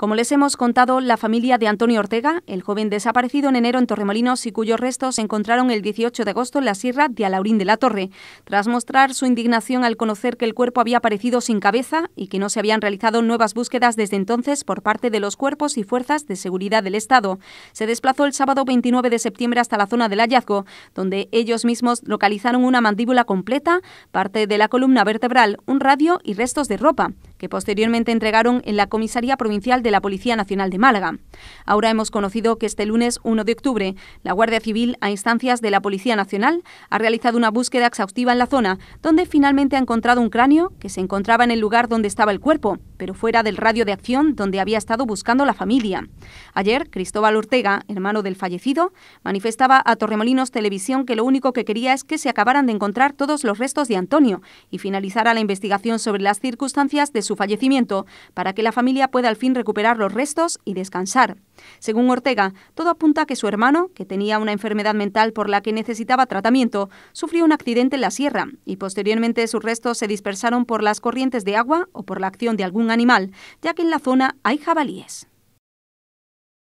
Como les hemos contado, la familia de Antonio Ortega, el joven desaparecido en enero en Torremolinos y cuyos restos se encontraron el 18 de agosto en la sierra de Alaurín de la Torre, tras mostrar su indignación al conocer que el cuerpo había aparecido sin cabeza y que no se habían realizado nuevas búsquedas desde entonces por parte de los cuerpos y fuerzas de seguridad del Estado, se desplazó el sábado 29 de septiembre hasta la zona del hallazgo, donde ellos mismos localizaron una mandíbula completa, parte de la columna vertebral, un radio y restos de ropa que posteriormente entregaron en la Comisaría Provincial de la Policía Nacional de Málaga. Ahora hemos conocido que este lunes 1 de octubre la Guardia Civil, a instancias de la Policía Nacional, ha realizado una búsqueda exhaustiva en la zona, donde finalmente ha encontrado un cráneo que se encontraba en el lugar donde estaba el cuerpo, pero fuera del radio de acción donde había estado buscando la familia. Ayer, Cristóbal Ortega, hermano del fallecido, manifestaba a Torremolinos Televisión que lo único que quería es que se acabaran de encontrar todos los restos de Antonio y finalizara la investigación sobre las circunstancias de su fallecimiento para que la familia pueda al fin recuperar los restos y descansar. Según Ortega, todo apunta a que su hermano, que tenía una enfermedad mental por la que necesitaba tratamiento, sufrió un accidente en la sierra y posteriormente sus restos se dispersaron por las corrientes de agua o por la acción de algún animal, ya que en la zona hay jabalíes.